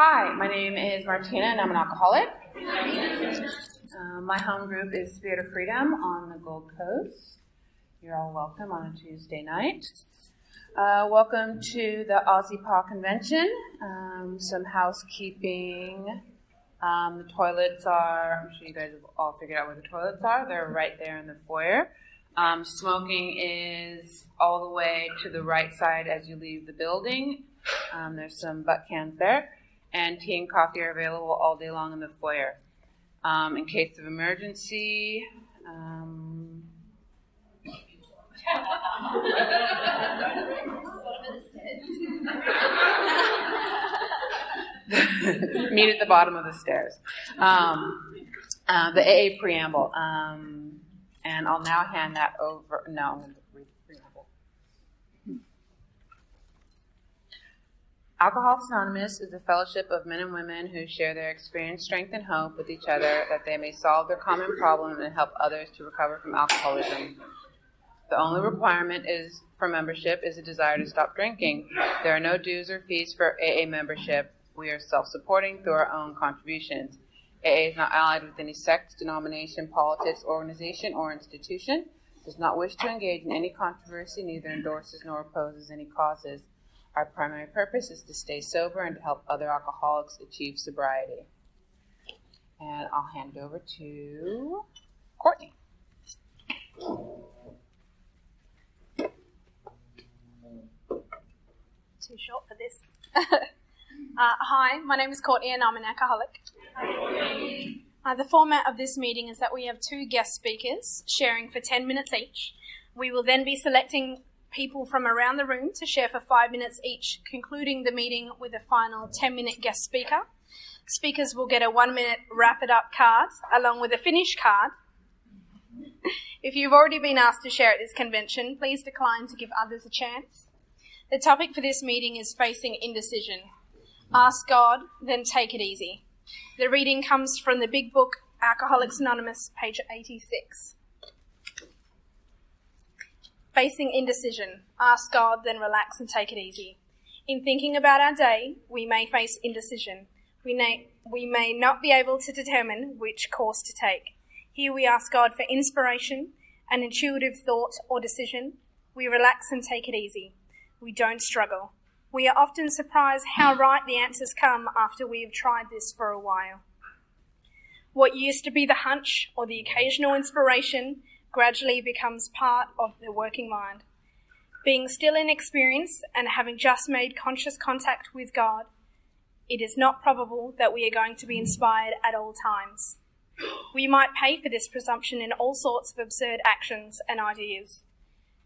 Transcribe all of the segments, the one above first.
Hi, my name is Martina and I'm an alcoholic. Uh, my home group is Spirit of Freedom on the Gold Coast. You're all welcome on a Tuesday night. Uh, welcome to the AusYPAA Convention. Um, some housekeeping. Um, the toilets are, I'm sure you guys have all figured out where the toilets are. They're right there in the foyer. Um, smoking is all the way to the right side as you leave the building. Um, there's some butt cans there and tea and coffee are available all day long in the foyer. Um, in case of emergency, um, meet at the bottom of the stairs. Um, uh, the AA preamble, um, and I'll now hand that over. No, I'm going to Alcoholics Anonymous is a fellowship of men and women who share their experience, strength, and hope with each other that they may solve their common problem and help others to recover from alcoholism. The only requirement is for membership is a desire to stop drinking. There are no dues or fees for AA membership. We are self-supporting through our own contributions. AA is not allied with any sect, denomination, politics, organization, or institution. Does not wish to engage in any controversy, neither endorses nor opposes any causes. Our primary purpose is to stay sober and to help other alcoholics achieve sobriety. And I'll hand it over to Courtney. Too short for this. uh, hi, my name is Courtney and I'm an alcoholic. Uh, the format of this meeting is that we have two guest speakers sharing for 10 minutes each. We will then be selecting people from around the room to share for five minutes each, concluding the meeting with a final 10 minute guest speaker. Speakers will get a one minute wrap it up card along with a finish card. if you've already been asked to share at this convention, please decline to give others a chance. The topic for this meeting is facing indecision. Ask God, then take it easy. The reading comes from the big book Alcoholics Anonymous, page 86. Facing indecision, ask God, then relax and take it easy. In thinking about our day, we may face indecision. We may, we may not be able to determine which course to take. Here we ask God for inspiration, an intuitive thought or decision. We relax and take it easy. We don't struggle. We are often surprised how right the answers come after we have tried this for a while. What used to be the hunch or the occasional inspiration gradually becomes part of the working mind. Being still inexperienced and having just made conscious contact with God, it is not probable that we are going to be inspired at all times. We might pay for this presumption in all sorts of absurd actions and ideas.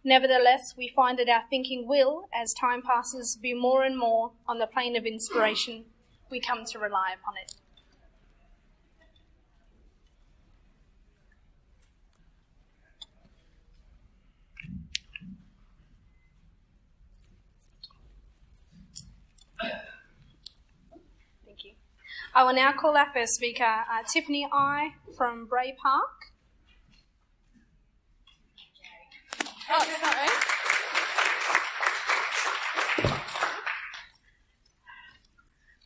Nevertheless, we find that our thinking will, as time passes, be more and more on the plane of inspiration. We come to rely upon it. I will now call our first speaker, uh, Tiffany I from Bray Park. Oh, sorry.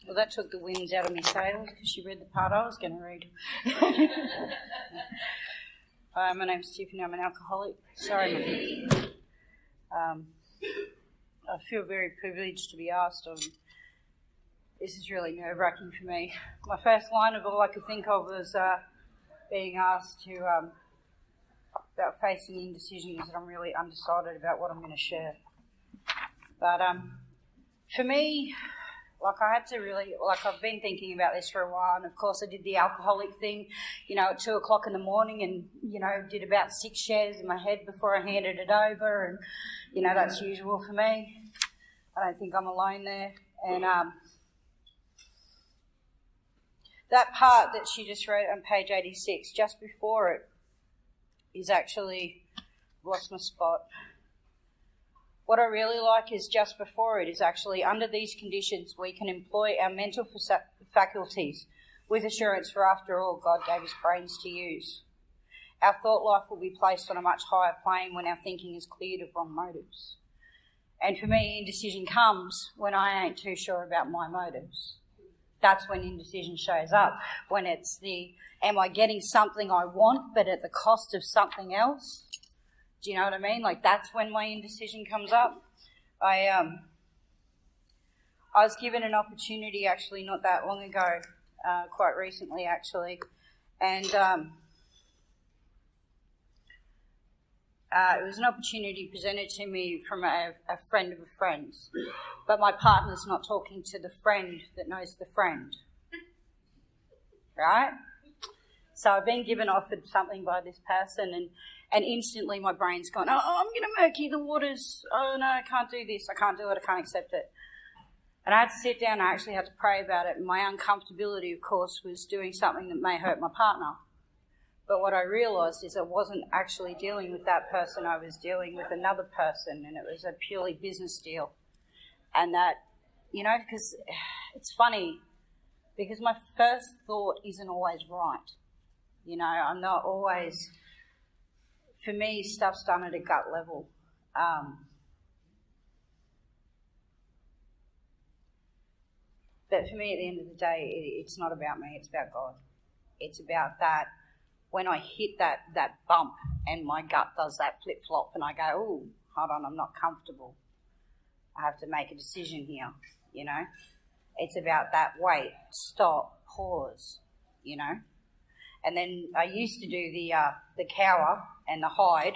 Well, that took the winds out of my sails because you read the part I was going to read. uh, my name's Tiffany. I'm an alcoholic. Sorry, um, I feel very privileged to be asked on this is really nerve wracking for me. My first line of all I could think of was uh, being asked to um, about facing indecisions, and I'm really undecided about what I'm going to share. But um, for me, like I had to really, like I've been thinking about this for a while, and of course I did the alcoholic thing, you know, at two o'clock in the morning, and you know, did about six shares in my head before I handed it over, and you know, that's usual for me. I don't think I'm alone there, and um, that part that she just wrote on page 86, just before it, is actually lost my spot. What I really like is just before it is actually under these conditions we can employ our mental faculties with assurance, for after all, God gave us brains to use. Our thought life will be placed on a much higher plane when our thinking is cleared of wrong motives. And for me, indecision comes when I ain't too sure about my motives. That's when indecision shows up. When it's the, am I getting something I want, but at the cost of something else? Do you know what I mean? Like that's when my indecision comes up. I um, I was given an opportunity actually not that long ago, uh, quite recently actually, and um, uh, it was an opportunity presented to me from a, a friend of a friend's, but my partner's not talking to the friend that knows the friend, right? So I've been given offered something by this person, and and instantly my brain's gone, oh, I'm going to murky the waters. Oh, no, I can't do this. I can't do it. I can't accept it. And I had to sit down. I actually had to pray about it. And my uncomfortability, of course, was doing something that may hurt my partner. But what I realised is I wasn't actually dealing with that person. I was dealing with another person, and it was a purely business deal. And that, you know, because it's funny, because my first thought isn't always right. You know, I'm not always for me, stuff's done at a gut level. Um, but for me, at the end of the day, it, it's not about me, it's about God. It's about that when I hit that, that bump and my gut does that flip flop and I go, oh, hold on, I'm not comfortable. I have to make a decision here, you know? It's about that wait, stop, pause, you know? And then I used to do the, uh, the cower and the hide,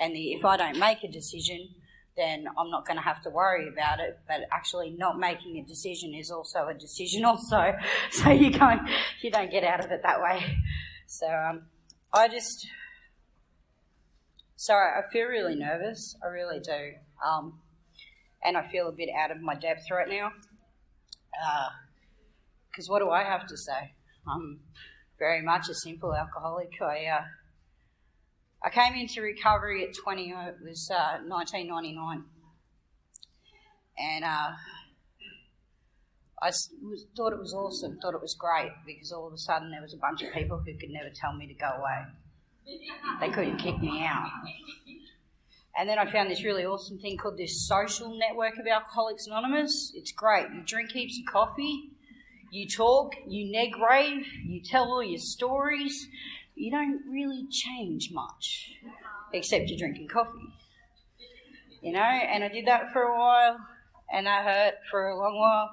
and the if I don't make a decision, then I'm not going to have to worry about it. But actually, not making a decision is also a decision, also. So you can't, you don't get out of it that way. So um, I just, sorry, I feel really nervous. I really do, um, and I feel a bit out of my depth right now. Because uh, what do I have to say? I'm very much a simple alcoholic. I uh, I came into recovery at 20, it was uh, 1999. And uh, I was, thought it was awesome, thought it was great, because all of a sudden there was a bunch of people who could never tell me to go away. They couldn't kick me out. And then I found this really awesome thing called this social network of Alcoholics Anonymous. It's great. You drink heaps of coffee, you talk, you neg rave, you tell all your stories, you don't really change much, except you're drinking coffee. You know, and I did that for a while, and that hurt for a long while.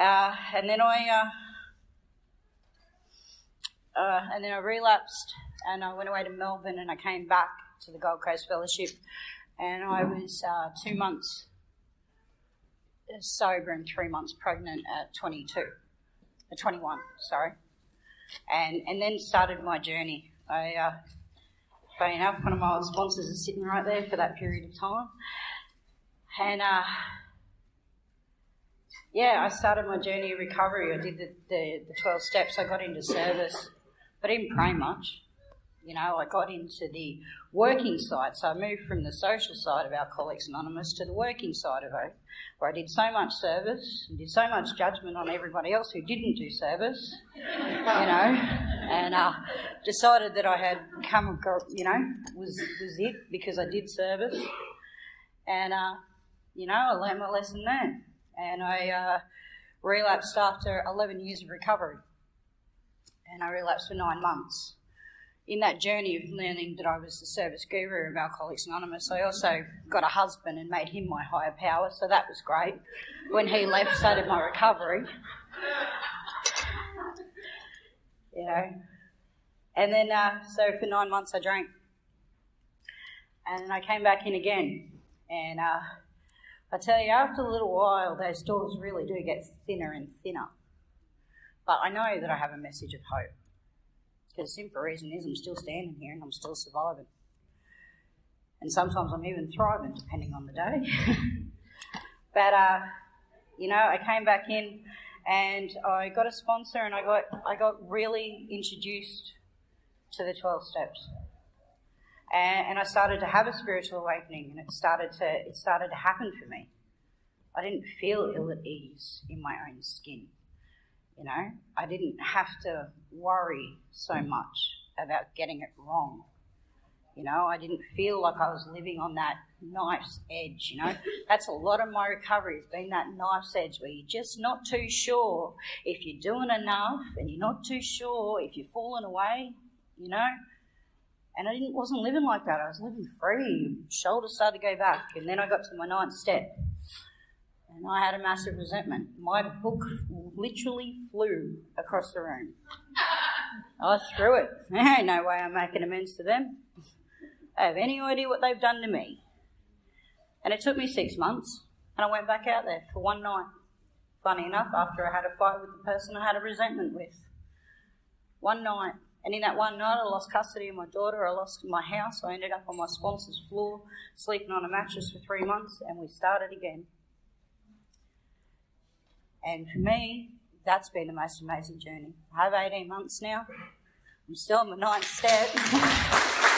Uh, and then I, uh, uh, and then I relapsed, and I went away to Melbourne, and I came back to the Gold Coast Fellowship, and I was uh, two months sober and three months pregnant at 22, at 21, sorry. And and then started my journey. I, uh, funny enough, one of my sponsors is sitting right there for that period of time, and uh, yeah, I started my journey of recovery. I did the, the, the 12 steps. I got into service, but I didn't pray much. You know, I got into the working side. So I moved from the social side of Alcoholics Anonymous to the working side of it, where I did so much service, and did so much judgment on everybody else who didn't do service, you know, and uh, decided that I had come, you know, was was it because I did service, and uh, you know, I learned my lesson there, and I uh, relapsed after 11 years of recovery, and I relapsed for nine months in that journey of learning that I was the service guru of Alcoholics Anonymous, I also got a husband and made him my higher power, so that was great. When he left, so did my recovery. You know. And then, uh, so for nine months I drank. And then I came back in again. And uh, I tell you, after a little while, those doors really do get thinner and thinner. But I know that I have a message of hope. Because the simple reason is I'm still standing here and I'm still surviving. And sometimes I'm even thriving, depending on the day. but, uh, you know, I came back in and I got a sponsor, and I got I got really introduced to the twelve steps, and, and I started to have a spiritual awakening, and it started to it started to happen for me. I didn't feel ill at ease in my own skin. You know, I didn't have to worry so much about getting it wrong. You know, I didn't feel like I was living on that knife's edge. You know, that's a lot of my recovery has been that knife's edge where you're just not too sure if you're doing enough, and you're not too sure if you're falling away. You know, and I didn't wasn't living like that. I was living free. Shoulders started to go back, and then I got to my ninth step, and I had a massive resentment. My book literally flew across the room. I threw it. There ain't no way I'm making amends to them. I have any idea what they've done to me. And it took me six months, and I went back out there for one night. Funny enough, after I had a fight with the person I had a resentment with. One night. And in that one night, I lost custody of my daughter, I lost my house, I ended up on my sponsor's floor, sleeping on a mattress for three months, and we started again. And for me, that's been the most amazing journey. I have 18 months now. I'm still on my ninth step.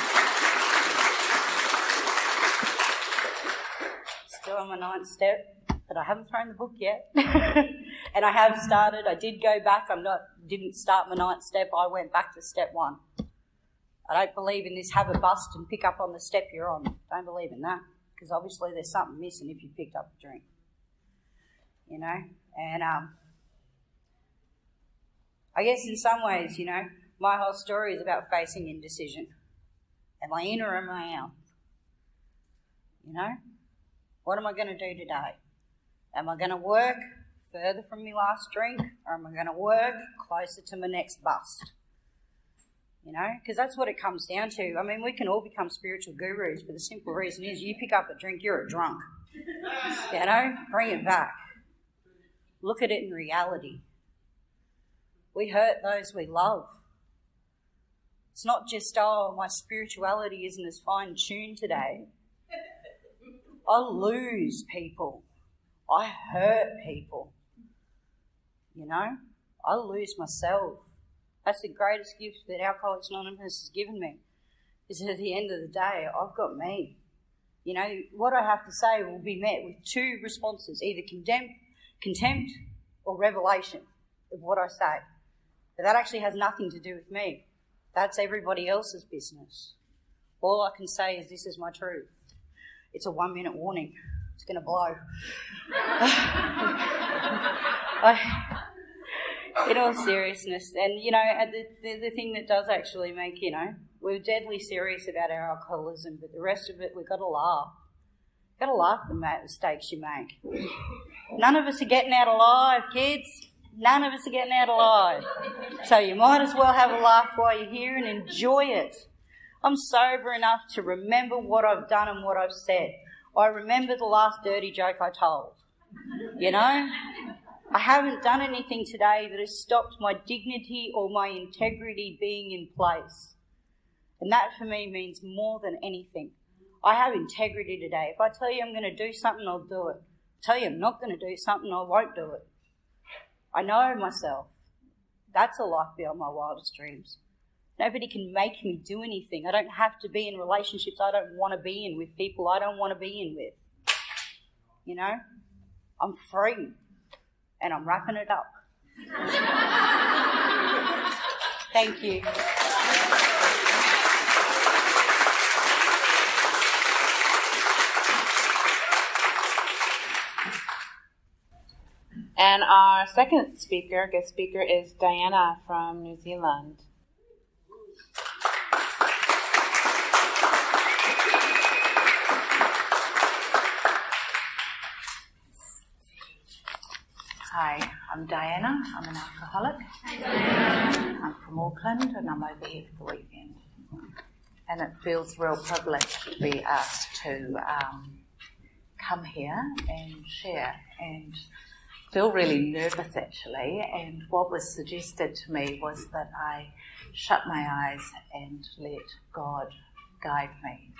still on my ninth step, but I haven't thrown the book yet. and I have started. I did go back. I'm not. Didn't start my ninth step. I went back to step one. I don't believe in this have a bust and pick up on the step you're on. Don't believe in that because obviously there's something missing if you picked up a drink. You know, and um, I guess in some ways, you know, my whole story is about facing indecision. Am I in or am I out? You know? What am I going to do today? Am I going to work further from my last drink or am I going to work closer to my next bust? You know, because that's what it comes down to. I mean, we can all become spiritual gurus, but the simple reason is you pick up a drink, you're a drunk. You know, bring it back. Look at it in reality. We hurt those we love. It's not just, oh, my spirituality isn't as fine tuned today. I lose people. I hurt people. You know, I lose myself. That's the greatest gift that Alcoholics Anonymous has given me. Is at the end of the day, I've got me. You know, what I have to say will be met with two responses either condemn, contempt or revelation of what I say. But that actually has nothing to do with me. That's everybody else's business. All I can say is this is my truth. It's a one minute warning. It's going to blow. In all seriousness, and you know, the, the, the thing that does actually make, you know, we're deadly serious about our alcoholism, but the rest of it, we've got to laugh. We've Got to laugh at the mistakes you make. None of us are getting out alive, kids. None of us are getting out alive. So you might as well have a laugh while you're here and enjoy it. I'm sober enough to remember what I've done and what I've said. I remember the last dirty joke I told. You know? I haven't done anything today that has stopped my dignity or my integrity being in place. And that for me means more than anything. I have integrity today. If I tell you I'm going to do something, I'll do it. I tell you I'm not going to do something, I won't do it. I know myself. That's a life beyond my wildest dreams. Nobody can make me do anything. I don't have to be in relationships I don't want to be in with people I don't want to be in with. You know? I'm free. And I'm wrapping it up. Thank you. And our second speaker, guest speaker, is Diana from New Zealand. Hi, I'm Diana. I'm an alcoholic. I'm from Auckland and I'm over here for the weekend. And it feels real privilege to be asked to um, come here and share and feel really nervous actually, and what was suggested to me was that I shut my eyes and let God guide me.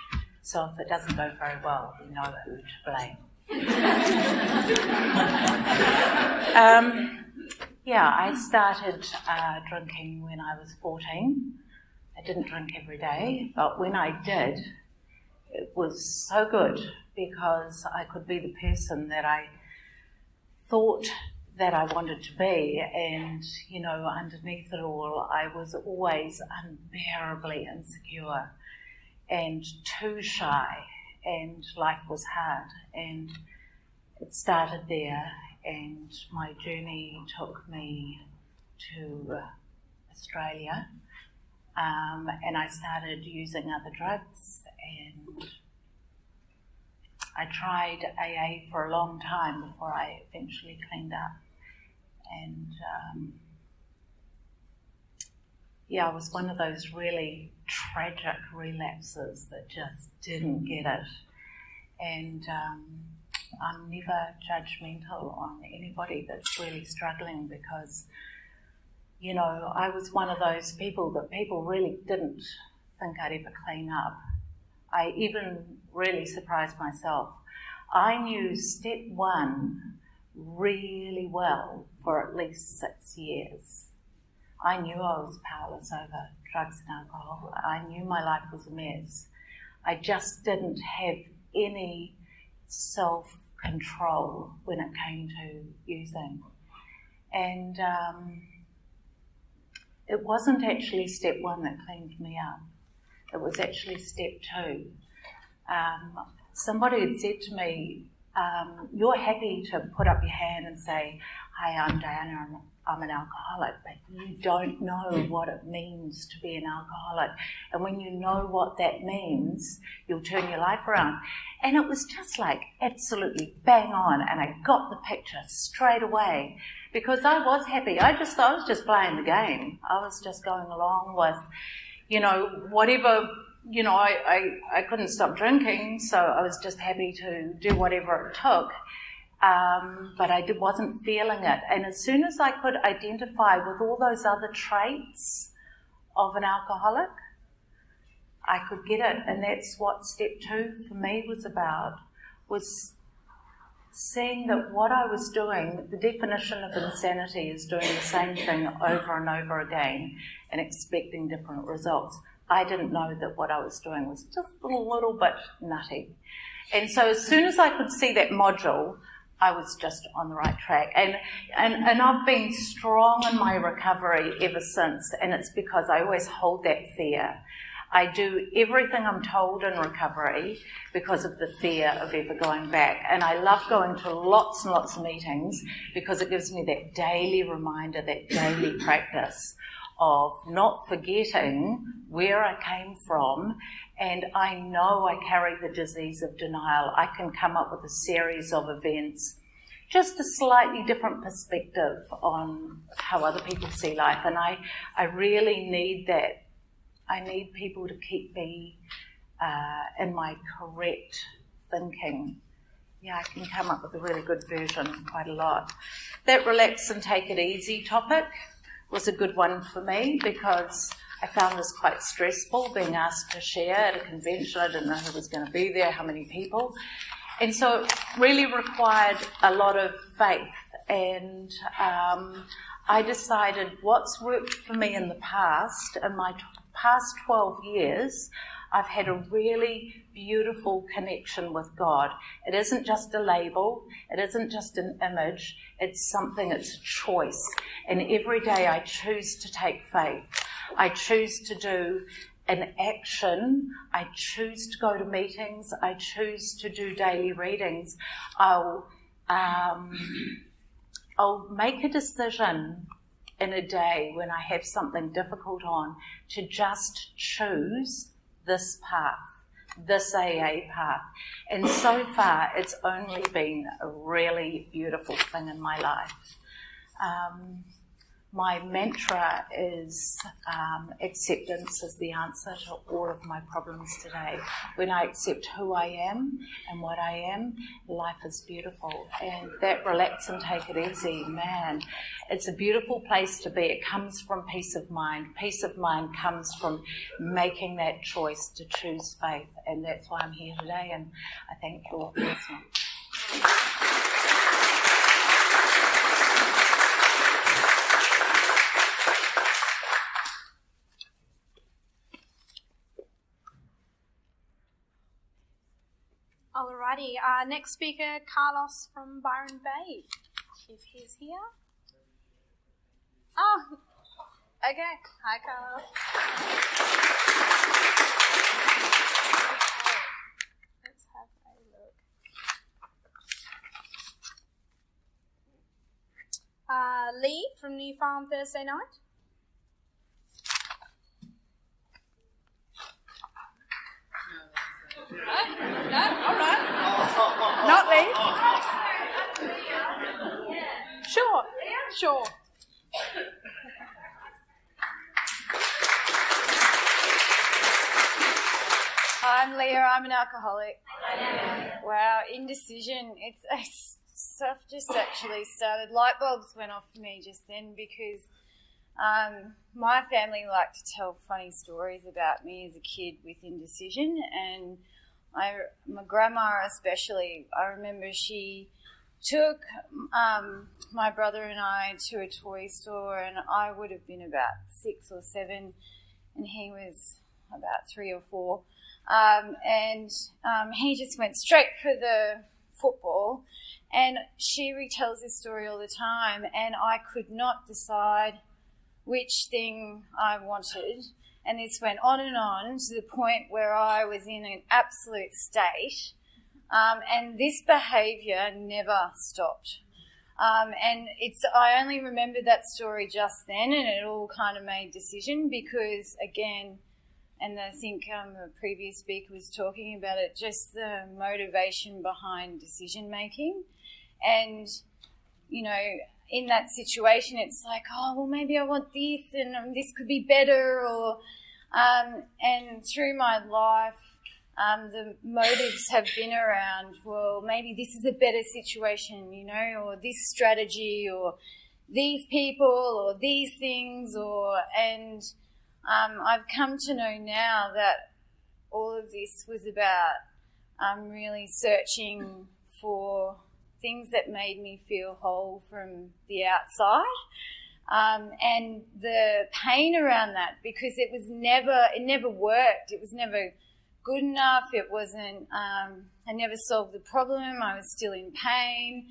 So if it doesn't go very well, you know who to blame. um, yeah, I started uh, drinking when I was 14. I didn't drink every day, but when I did, it was so good because I could be the person that I thought that I wanted to be. And, you know, underneath it all, I was always unbearably insecure and too shy, and life was hard. And it started there, and my journey took me to Australia. Um, and I started using other drugs and I tried AA for a long time before I eventually cleaned up. And um, yeah, I was one of those really tragic relapses that just didn't get it. And um, I'm never judgmental on anybody that's really struggling because, you know, I was one of those people that people really didn't think I'd ever clean up. I even really surprised myself. I knew step one really well for at least six years. I knew I was powerless over drugs and alcohol. I knew my life was a mess. I just didn't have any self control when it came to using. And um, it wasn't actually step one that cleaned me up, it was actually step two. Um, somebody had said to me, um, You're happy to put up your hand and say, Hi, I'm Diana, I'm, I'm an alcoholic, but you don't know hmm. what it means to be an alcoholic. And when you know what that means, you'll turn your life around. And it was just like absolutely bang on, and I got the picture straight away because I was happy. I just I was just playing the game. I was just going along with, you know, whatever you know, I, I, I couldn't stop drinking, so I was just happy to do whatever it took. Um, but I wasn't feeling it. And as soon as I could identify with all those other traits of an alcoholic, I could get it. And that's what step two for me was about, was seeing that what I was doing, the definition of insanity is doing the same thing over and over again and expecting different results. I didn't know that what I was doing was just a little bit nutty. And so as soon as I could see that module, I was just on the right track. And, and, and I've been strong in my recovery ever since, and it's because I always hold that fear. I do everything I'm told in recovery because of the fear of ever going back. And I love going to lots and lots of meetings because it gives me that daily reminder, that daily practice of not forgetting where I came from. And I know I carry the disease of denial. I can come up with a series of events, just a slightly different perspective on how other people see life. And I, I really need that. I need people to keep me uh, in my correct thinking yeah, I can come up with a really good version quite a lot. That relax and take it easy topic was a good one for me because I found this quite stressful being asked to share at a convention. I didn't know who was going to be there, how many people. And so it really required a lot of faith. And um, I decided what's worked for me in the past, in my t- past 12 years, I've had a really beautiful connection with God. It isn't just a label, it isn't just an image, it's something, it's a choice. And every day I choose to take faith. I choose to do an action. I choose to go to meetings. I choose to do daily readings. I'll, um, I'll make a decision in a day when I have something difficult on to just choose this path, this AA path. And so far, it's only been a really beautiful thing in my life. Um, my mantra is um, acceptance is the answer to all of my problems today. When I accept who I am and what I am, life is beautiful. And that relax and take it easy, man, it's a beautiful place to be. It comes from peace of mind. Peace of mind comes from making that choice to choose faith. And that's why I'm here today. And I thank you all for. Alrighty, uh, next speaker, Carlos from Byron Bay, if he's here. Oh, okay. Hi, Carlos. Let's have a look. Uh, Lee from New Farm Thursday night. No, all right. Not me. Sure, sure. I'm Leah. I'm an alcoholic. Wow, indecision. It's, it's stuff just actually started. Light bulbs went off for me just then because um, my family liked to tell funny stories about me as a kid with indecision, and I, my grandma especially. I remember she took um, my brother and I to a toy store, and I would have been about six or seven, and he was about three or four. Um, and um, he just went straight for the football. And she retells this story all the time, and I could not decide which thing I wanted. And this went on and on to the point where I was in an absolute state. Um, and this behaviour never stopped. Um, and it's I only remember that story just then, and it all kind of made decision because again, and I think um, the previous speaker was talking about it, just the motivation behind decision making, and you know, in that situation, it's like, oh well, maybe I want this, and um, this could be better, or um, and through my life. Um, the motives have been around, well, maybe this is a better situation, you know, or this strategy, or these people, or these things, or, and um, I've come to know now that all of this was about um, really searching for things that made me feel whole from the outside. Um, and the pain around that because it was never, it never worked. It was never good enough. It wasn't, um, I never solved the problem. I was still in pain.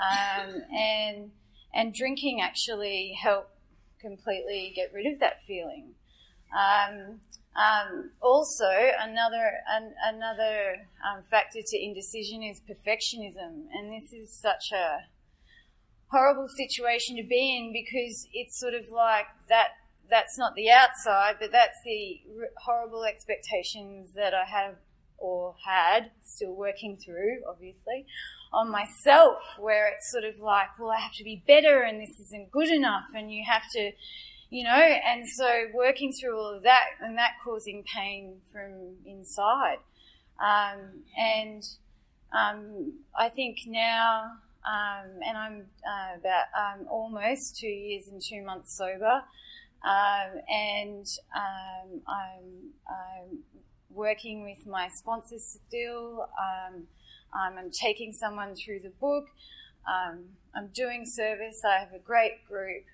Um, and, and drinking actually helped completely get rid of that feeling. Um, um, also, another an, another um, factor to indecision is perfectionism, and this is such a horrible situation to be in because it's sort of like that. That's not the outside, but that's the r- horrible expectations that I have or had, still working through, obviously, on myself, where it's sort of like, well, I have to be better, and this isn't good enough, and you have to you know, and so working through all of that and that causing pain from inside. Um, and um, I think now, um, and I'm uh, about um, almost two years and two months sober, um, and um, I'm, I'm, working with my sponsors still. I'm taking someone through the book. I'm doing service. I have a great group.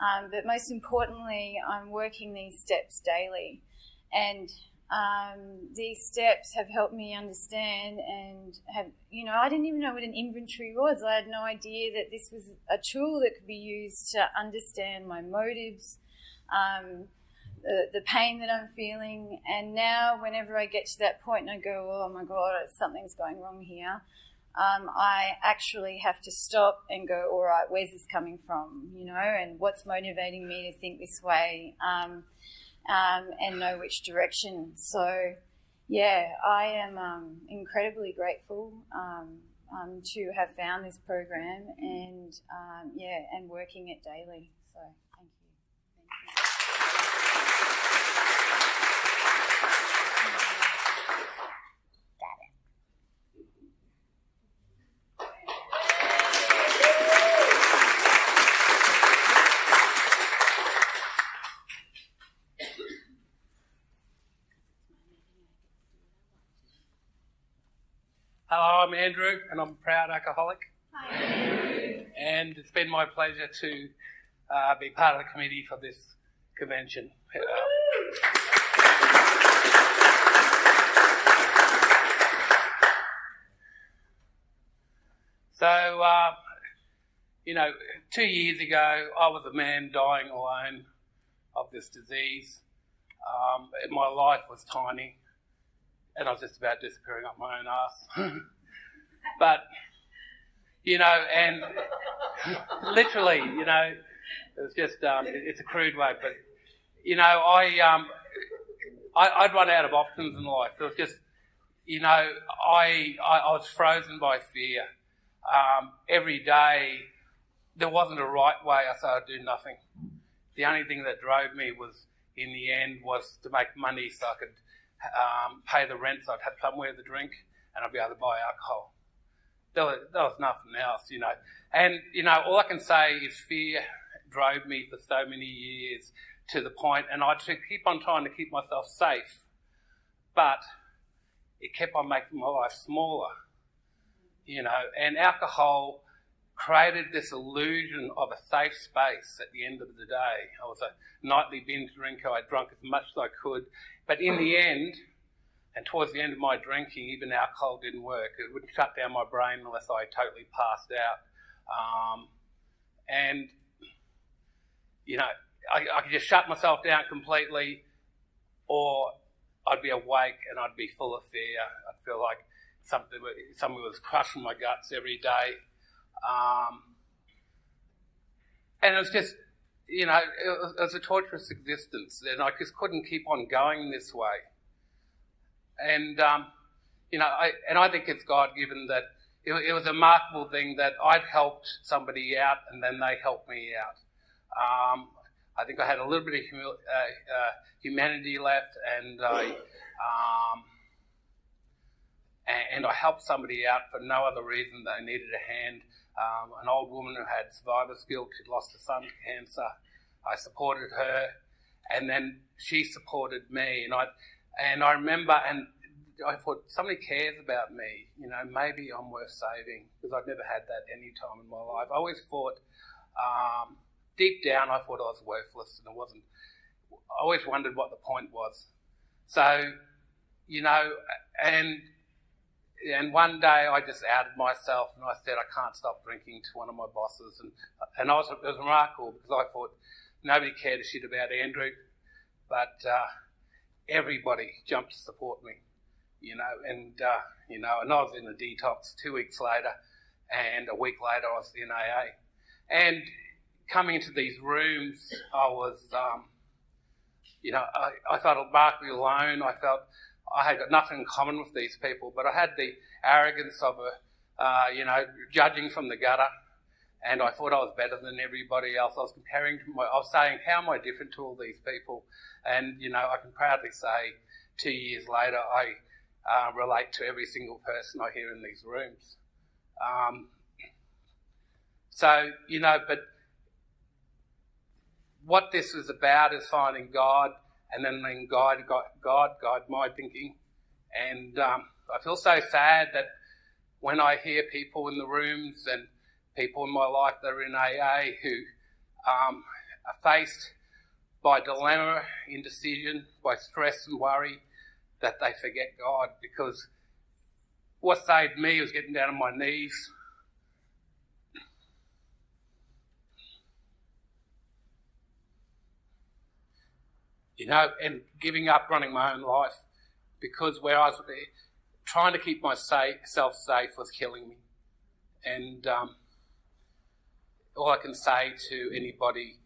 Um, but most importantly, I'm working these steps daily. And um, these steps have helped me understand and have, you know, I didn't even know what an inventory was. I had no idea that this was a tool that could be used to understand my motives, um, the, the pain that I'm feeling. And now, whenever I get to that point and I go, oh my God, something's going wrong here, um, I actually have to stop and go, all right, where's this coming from? You know, and what's motivating me to think this way um, um, and know which direction. So, yeah, I am um, incredibly grateful um, um, to have found this program and, yeah, and working it daily. So, thank you. Hello, I'm Andrew, and I'm a proud alcoholic. Hi. And it's been my pleasure to uh, be part of the committee for this convention. So, uh, you know, two years ago, I was a man dying alone of this disease. Um, my life was tiny, and I was just about disappearing up my own ass. but, you know, and literally, you know, it was just, um, it's a crude way, but, you know, I, um, I, would run out of options in life. It was just, you know, I, I, I was frozen by fear. Um, every day, there wasn't a right way. I said I'd do nothing. The only thing that drove me was, in the end, was to make money so I could um, pay the rent, so I'd have somewhere to drink, and I'd be able to buy alcohol. There was, was nothing else, you know. And you know, all I can say is fear drove me for so many years to the point, and I'd keep on trying to keep myself safe, but it kept on making my life smaller, you know. And alcohol created this illusion of a safe space at the end of the day. I was a nightly binge drinker. I drank as much as I could. But in the end, and towards the end of my drinking, even alcohol didn't work. It wouldn't shut down my brain unless I totally passed out. Um, and, you know, I, I could just shut myself down completely, or I'd be awake and I'd be full of fear. I'd feel like something, something was crushing my guts every day. Um, and it was just, you know, it was, it was, a torturous existence, and I just couldn't keep on going this way. And um, you know, I, and I think it's God given that it, it, was a remarkable thing that I'd helped somebody out, and then they helped me out. Um, I think I had a little bit of uh, uh, humanity left, and I. Um, and I helped somebody out for no other reason than they needed a hand um, an old woman who had survivor's guilt, who'd lost a son to cancer. I supported her, and then she supported me, and I and I remember, and I thought somebody cares about me. You know, maybe I'm worth saving because I've never had that any time in my life. I always thought, um, deep down, I thought I was worthless, and I wasn't. I always wondered what the point was. So, you know, and and one day I just outed myself and I said I can't stop drinking to one of my bosses, and and I was, it was remarkable because I thought nobody cared a shit about Andrew, but uh, everybody jumped to support me, you know, and uh, you know, and I was in a detox two weeks later, and a week later I was in AA, and coming into these rooms, I was, um, you know, I, I felt remarkably alone. I felt I had got nothing in common with these people, but I had the arrogance of a, uh, you know, judging from the gutter, and I thought I was better than everybody else. I was comparing to my, I was saying, how am I different to all these people? And, you know, I can proudly say two years later, I uh, relate to every single person I hear in these rooms. Um, so, you know, but what this is about is finding God and then letting God, God, God guide my thinking. And um, I feel so sad that when I hear people in the rooms and people in my life that are in AA who um, are faced by dilemma, indecision, by stress and worry, that they forget God because what saved me was getting down on my knees you know, and giving up running my own life because where I was trying to keep myself safe was killing me. And um, all I can say to anybody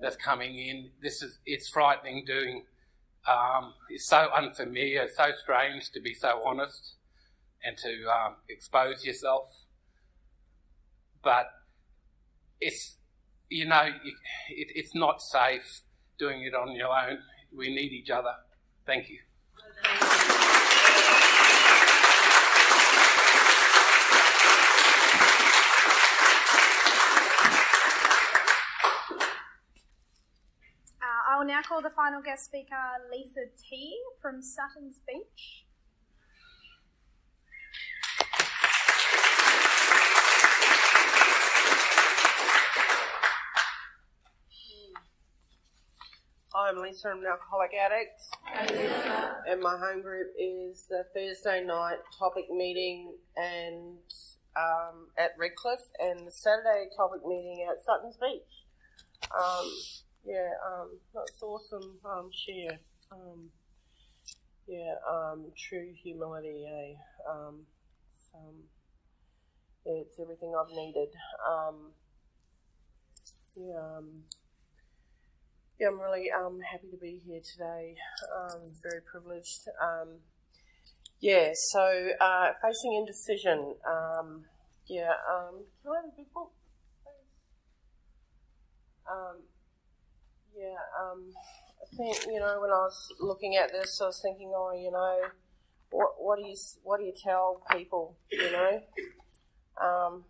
that's coming in, this is it's frightening doing. Um, it's so unfamiliar, so strange to be so honest and to um, expose yourself. But it's you know it, it's not safe doing it on your own. We need each other. Thank you. Uh, I will now call the final guest speaker, Lisa T from Sutton's Beach. I'm Lisa, I'm an alcoholic addict. And my home group is the Thursday night topic meeting, and um, at Redcliffe and the Saturday topic meeting at Sutton's Beach. Um, yeah, um, that's awesome. Um, share. Um, yeah, um, true humility. Eh? Um, um, yeah, it's everything I've needed. Um, yeah, um, yeah, I'm really um, happy to be here today. Um, very privileged. Um, yeah, so uh, facing indecision. Um, yeah, um, can I have a big book, please? Um, yeah, um, I think you know when I was looking at this, I was thinking, oh, you know, what what do you what do you tell people, you know? Um,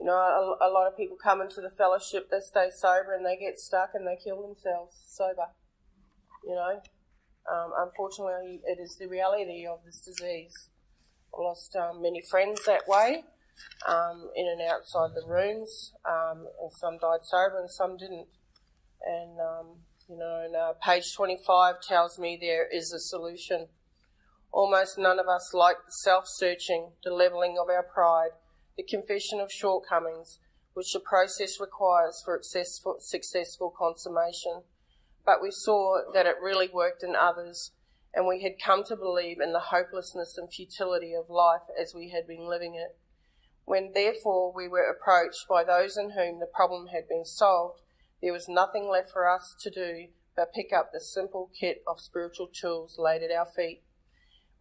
you know, a, a, lot of people come into the fellowship, they stay sober and they get stuck and they kill themselves sober. You know, um, unfortunately, it is the reality of this disease. I lost um, many friends that way, um, in and outside the rooms, um, and some died sober and some didn't. And, um, you know, and, uh, page 25 tells me there is a solution. Almost none of us like the self searching, the levelling of our pride, the confession of shortcomings, which the process requires for successful, successful consummation. But we saw that it really worked in others, and we had come to believe in the hopelessness and futility of life as we had been living it. When therefore we were approached by those in whom the problem had been solved, there was nothing left for us to do but pick up the simple kit of spiritual tools laid at our feet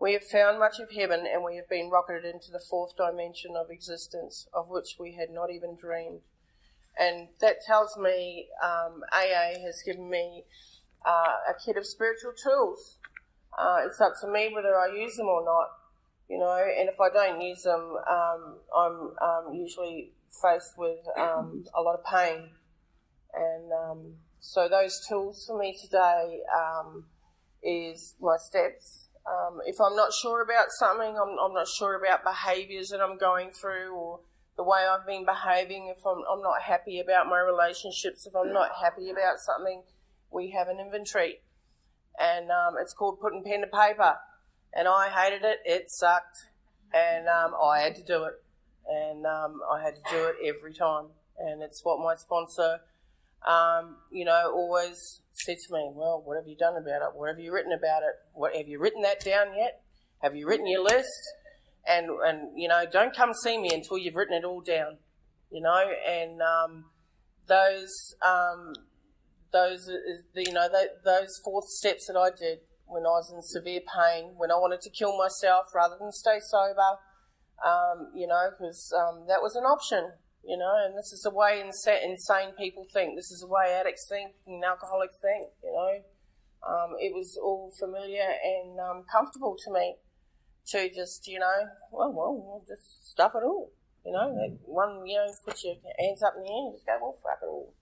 we have found much of heaven and we have been rocketed into the fourth dimension of existence, of which we had not even dreamed. And that tells me um, AA has given me uh, a kit of spiritual tools. Uh, it's up to me whether I use them or not, you know, and if I don't use them, um, I'm um, usually faced with um, a lot of pain. And um, so those tools for me today um, is my steps, um, if I'm not sure about something, I'm, I'm not sure about behaviours that I'm going through or the way I've been behaving, if I'm, I'm not happy about my relationships, if I'm not happy about something, we have an inventory. And um, it's called putting pen to paper. And I hated it, it sucked, and um, I had to do it. And um, I had to do it every time. And it's what my sponsor um, you know, always said to me, well, what have you done about it? What have you written about it? What have you written that down yet? Have you written your list? And, and, you know, don't come see me until you've written it all down, you know, and, um, those, um, those, you know, those fourth steps that I did when I was in severe pain, when I wanted to kill myself rather than stay sober, um, you know, because um, that was an option you know, and this is the way insane people think. This is the way addicts think and alcoholics think, you know. Um, it was all familiar and um, comfortable to me to just, you know, well, well, we'll just stuff it all. You know, that one, you know, put your hands up in the air and just go, well, fuck it all.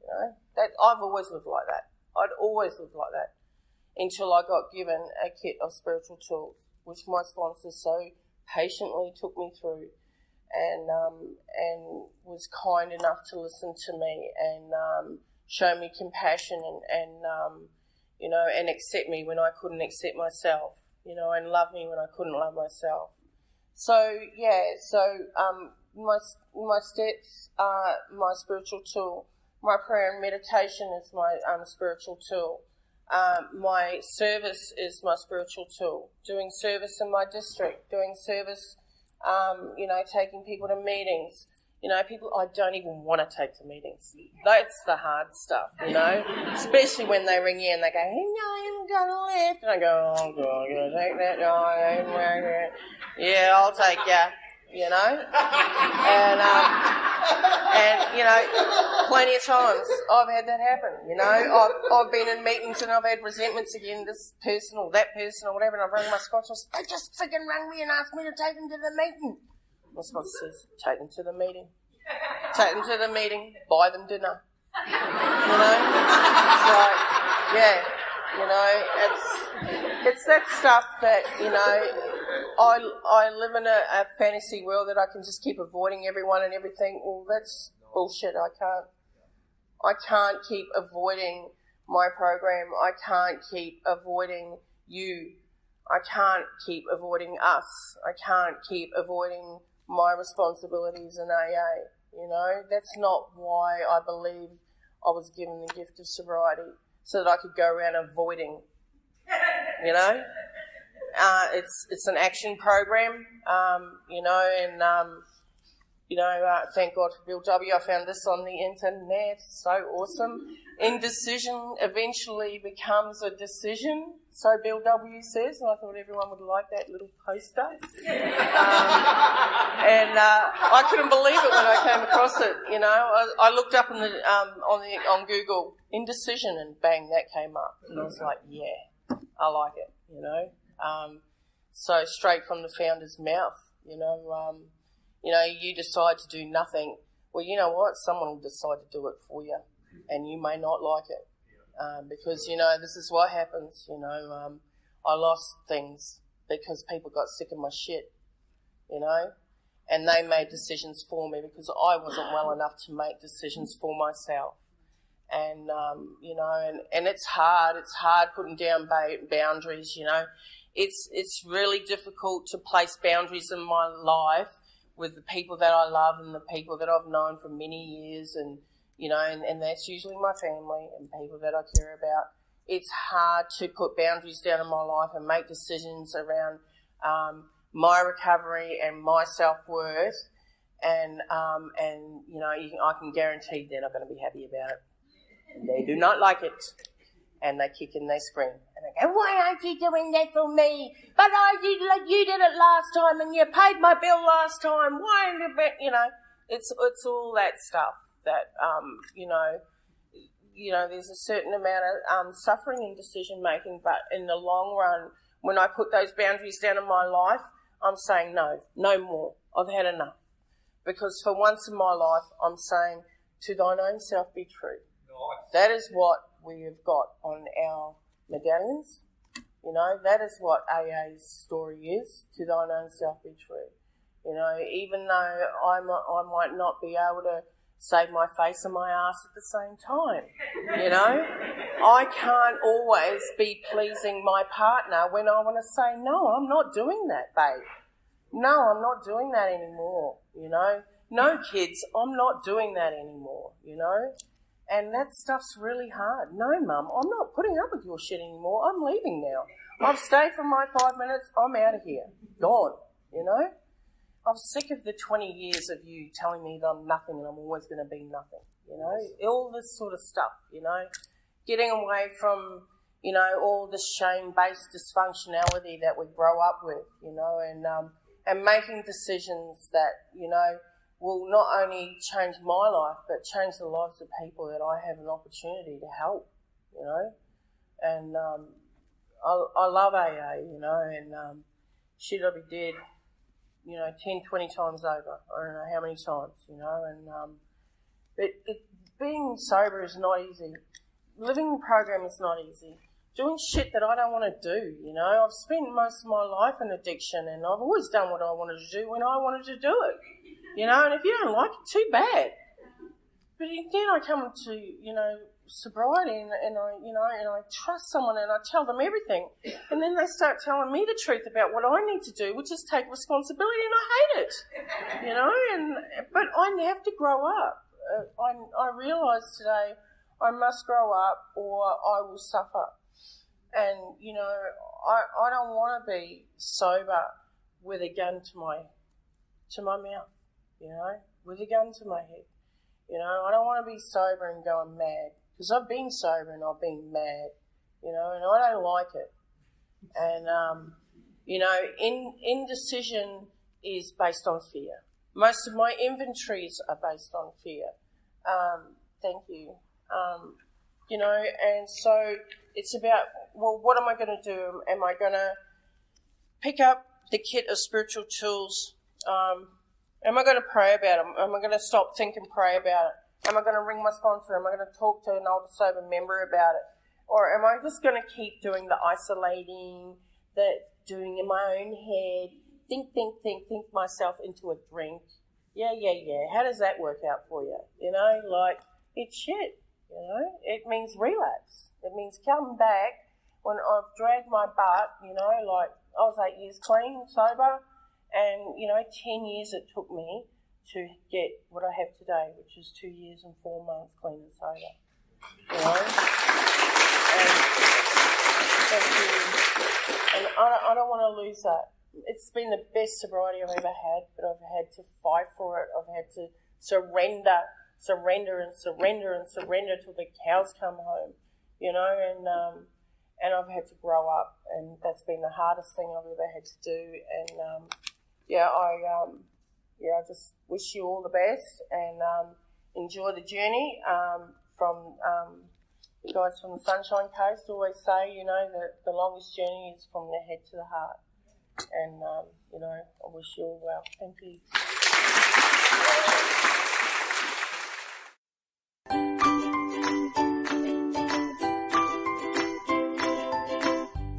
You know, that I've always lived like that. I'd always lived like that until I got given a kit of spiritual tools, which my sponsor so patiently took me through and um, and was kind enough to listen to me and um, show me compassion and, and um, you know and accept me when I couldn't accept myself, you know, and love me when I couldn't love myself. So yeah, so um, my my steps are my spiritual tool. My prayer and meditation is my um, spiritual tool. Um, my service is my spiritual tool. Doing service in my district, doing service um, you know, taking people to meetings. You know, people I don't even want to take to meetings. That's the hard stuff, you know, especially when they ring you and they go, "Hey, no, I'm gonna lift," and I go, "Oh God, I'm gonna take that guy." Yeah, I'll take ya you know, and um, and you know, plenty of times I've had that happen. You know, I've I've been in meetings and I've had resentments again, this person or that person or whatever, and I've rang my sponsor. They just freaking rang me and asked me to take them to the meeting. My sponsor says, "Take them to the meeting. Take them to the meeting. Buy them dinner." You know, so yeah, you know, it's it's that stuff that you know I, I live in a, a, fantasy world that I can just keep avoiding everyone and everything. Well, that's bullshit. I can't. I can't keep avoiding my program. I can't keep avoiding you. I can't keep avoiding us. I can't keep avoiding my responsibilities in AA. You know, that's not why I believe I was given the gift of sobriety, so that I could go around avoiding. You know, uh, it's it's an action program. Um, you know, and um, you know, uh, thank God for Bill W. I found this on the internet. So awesome. Indecision eventually becomes a decision. So Bill W. says, and I thought everyone would like that little poster. Um, and uh, I couldn't believe it when I came across it. You know, I, I looked up in the, um, on the on Google indecision, and bang, that came up, and I was like, yeah, I like it. You know, um, so straight from the founder's mouth. You know, um, you know, you decide to do nothing. Well, you know what? Someone will decide to do it for you, and you may not like it um, because you know this is what happens. You know, um, I lost things because people got sick of my shit. You know, and they made decisions for me because I wasn't well enough to make decisions for myself. And um, you know, and, and it's hard. It's hard putting down ba- boundaries. You know, it's it's really difficult to place boundaries in my life with the people that I love and the people that I've known for many years, and you know, and, and that's usually my family and people that I care about. It's hard to put boundaries down in my life and make decisions around um, my recovery and my self worth, and um, and you know, I can guarantee they're not going to be happy about it. They do not like it, and they kick and they scream and they go, "Why aren't you doing that for me? But I did like you did it last time, and you paid my bill last time. Why?" You you know, it's it's all that stuff that um, you know. You know, there's a certain amount of um, suffering in decision making, but in the long run, when I put those boundaries down in my life, I'm saying no, no more. I've had enough. Because for once in my life, I'm saying, to thine own self be true. That is what we have got on our medallions. You know, that is what AA's story is. To thine own self be true. You know, even though I might, I might not be able to save my face and my ass at the same time. You know, I can't always be pleasing my partner when I want to say, no, I'm not doing that, babe. No, I'm not doing that anymore. You know, no kids, I'm not doing that anymore. You know, and that stuff's really hard. No, mum, I'm not putting up with your shit anymore. I'm leaving now. I've stayed for my five minutes. I'm out of here. Gone. You know? I'm sick of the 20 years of you telling me that I'm nothing and I'm always going to be nothing. You know? All this sort of stuff, you know? Getting away from, you know, all the shame based dysfunctionality that we grow up with, you know, and, um, and making decisions that, you know, will not only change my life, but change the lives of people that I have an opportunity to help, you know. And um, I, I love AA, you know, and um, shit I be dead, you know, 10, 20 times over. I don't know how many times, you know. And um, it, it, being sober is not easy. Living the program is not easy. Doing shit that I don't want to do, you know. I've spent most of my life in addiction, and I've always done what I wanted to do when I wanted to do it you know, and if you don't like it, too bad. But then I come to, you know, sobriety and, and I, you know, and I trust someone and I tell them everything. And then they start telling me the truth about what I need to do, which is take responsibility and I hate it, you know, and, but I have to grow up. Uh, I, I realise today I must grow up or I will suffer. And, you know, I, I don't want to be sober with a gun to my, to my mouth you know, with a gun to my head. You know, I don't want to be sober and going mad because I've been sober and I've been mad, you know, and I don't like it. And, um, you know, in, indecision is based on fear. Most of my inventories are based on fear. Um, thank you. Um, you know, and so it's about, well, what am I going to do? Am I going to pick up the kit of spiritual tools um, Am I going to pray about it? Am I going to stop, think, and pray about it? Am I going to ring my sponsor? Am I going to talk to an older sober member about it? Or am I just going to keep doing the isolating, the doing in my own head, think, think, think, think myself into a drink? Yeah, yeah, yeah. How does that work out for you? You know, like, it's shit. You know, it means relapse. It means come back when I've dragged my butt, you know, like I was eight years clean, sober, And, you know, 10 years it took me to get what I have today, which is two years and four months clean and sober. You know? And. And I, I don't want to lose that. It's been the best sobriety I've ever had, but I've had to fight for it. I've had to surrender, surrender and surrender and surrender till the cows come home, you know, and, um, and I've had to grow up, and that's been the hardest thing I've ever had to do. And um, yeah, I um, yeah, I just wish you all the best and um, enjoy the journey. Um, from um, the guys from the Sunshine Coast always say, you know, that the longest journey is from the head to the heart. And um, you know, I wish you all well. Thank you.